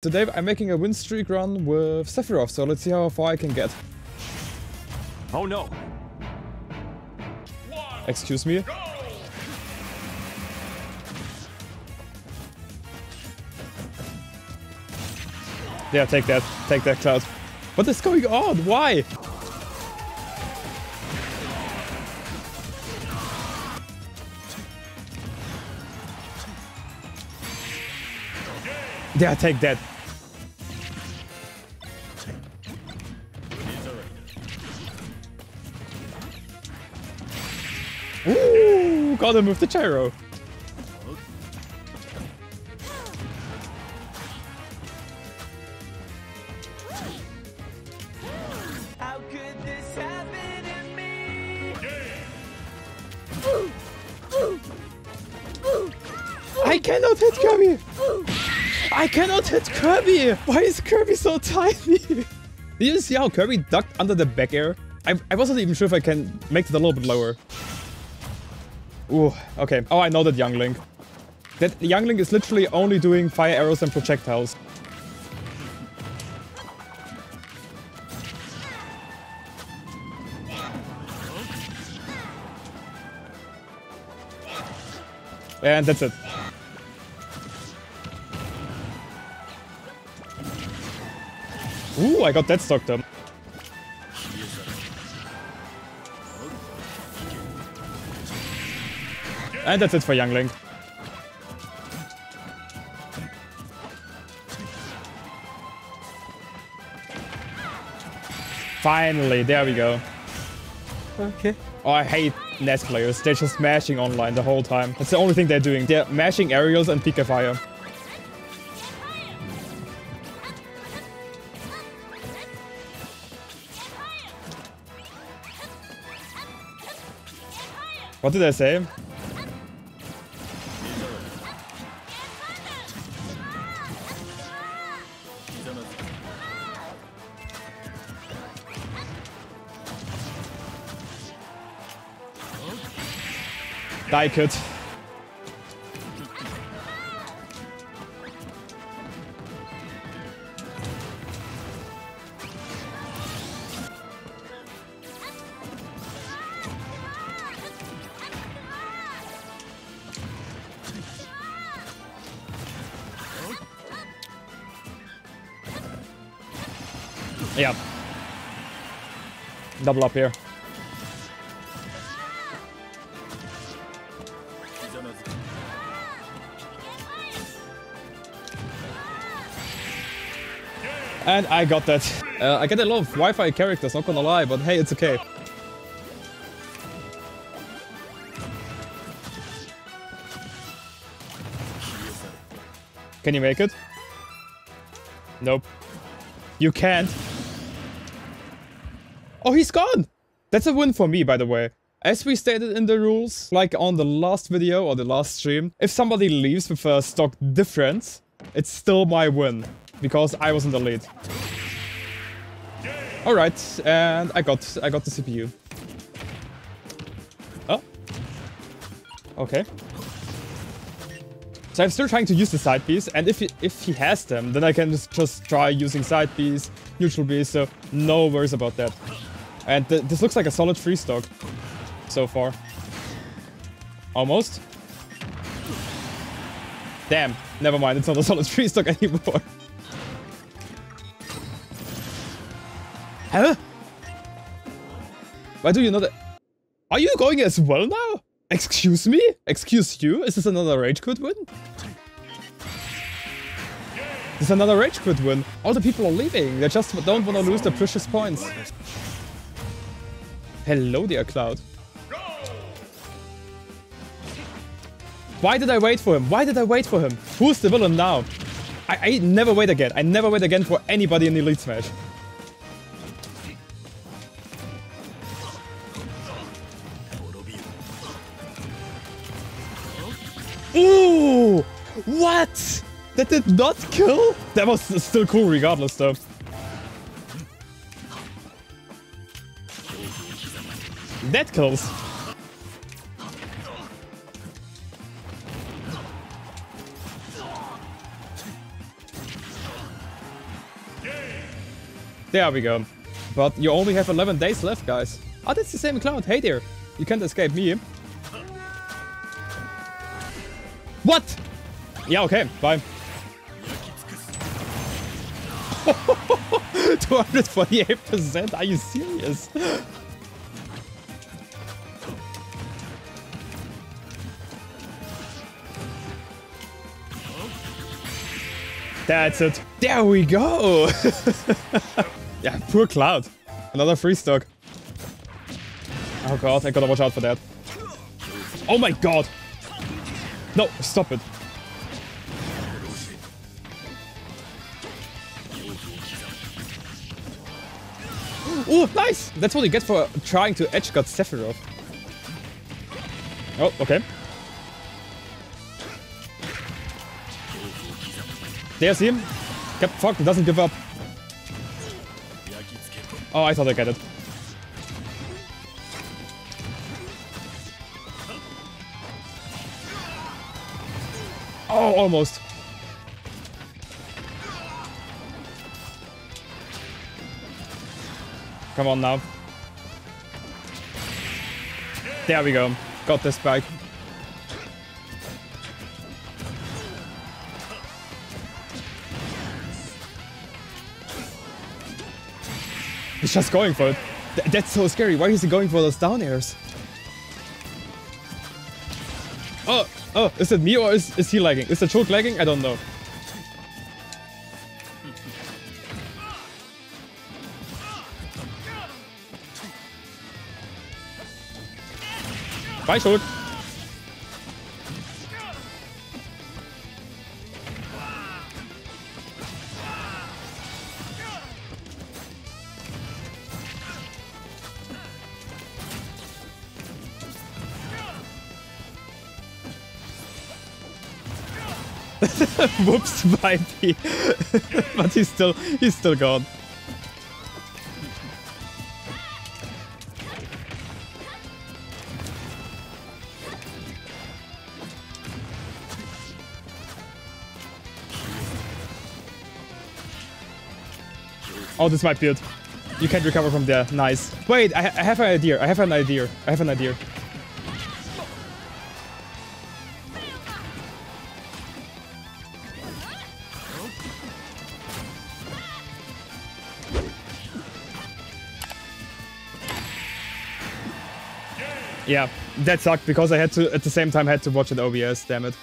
Today I'm making a win streak run with Sephiroth, so let's see how far I can get. Oh no! Excuse me? Yeah, take that. Take that, Cloud. What is going on? Why? Yeah, take that. Ooh, gotta move the gyro. How could this happen to me? I cannot hit Kirby! I cannot hit Kirby! Why is Kirby so tiny? Did you see how Kirby ducked under the back air? I, I wasn't even sure if I can make it a little bit lower. Ooh, okay. Oh, I know that Young Link. That Young Link is literally only doing fire arrows and projectiles. And that's it. Ooh, I got that stocked up. And that's it for Young Link. Finally, there we go. Okay. Oh, I hate Ness players. They're just mashing online the whole time. That's the only thing they're doing. They're mashing aerials and PK Fire. What did I say? Die Kit. Yeah. Double up here. And I got that. Uh, I get a lot of Wi-Fi characters, not gonna lie, but hey, it's okay. Can you make it? Nope. You can't. Oh, he's gone! That's a win for me, by the way. As we stated in the rules, like on the last video or the last stream, if somebody leaves with a stock difference, it's still my win, because I was in the lead. Alright, and I got I got the CPU. Oh. Okay. So I'm still trying to use the side piece, and if he, if he has them, then I can just, just try using side piece, neutral piece, so no worries about that. And th this looks like a solid free stock so far. Almost. Damn, never mind, it's not a solid free stock anymore. Huh? Why do you know that? Are you going as well now? Excuse me? Excuse you? Is this another rage quit win? This is another rage quit win. All the people are leaving. They just don't want to lose their precious points. Hello there, Cloud. Why did I wait for him? Why did I wait for him? Who's the villain now? I, I never wait again. I never wait again for anybody in the Elite Smash. Ooh! What? That did not kill? That was still cool regardless though. That kills. There we go. But you only have 11 days left, guys. Oh, that's the same cloud. Hey there. You can't escape me. What? Yeah, okay. Bye. 248%? Are you serious? That's it. There we go. yeah, poor Cloud. Another free stock. Oh god, I gotta watch out for that. Oh my god. No, stop it. Oh, nice! That's what you get for trying to edge guard Sephiroth. Oh, okay. There's him. Cap Falc, doesn't give up. Oh, I thought I get it. Oh, almost. Come on now. There we go. Got this back. He's just going for it. Th that's so scary. Why is he going for those down airs? Oh, oh, is it me or is, is he lagging? Is the choke lagging? I don't know. Bye, choke. Whoops, Vibe. but he's still he's still gone. Oh, this might be it. You can't recover from there. Nice. Wait, I, I have an idea. I have an idea. I have an idea. Yeah, that sucked because I had to, at the same time, had to watch it OBS, damn it.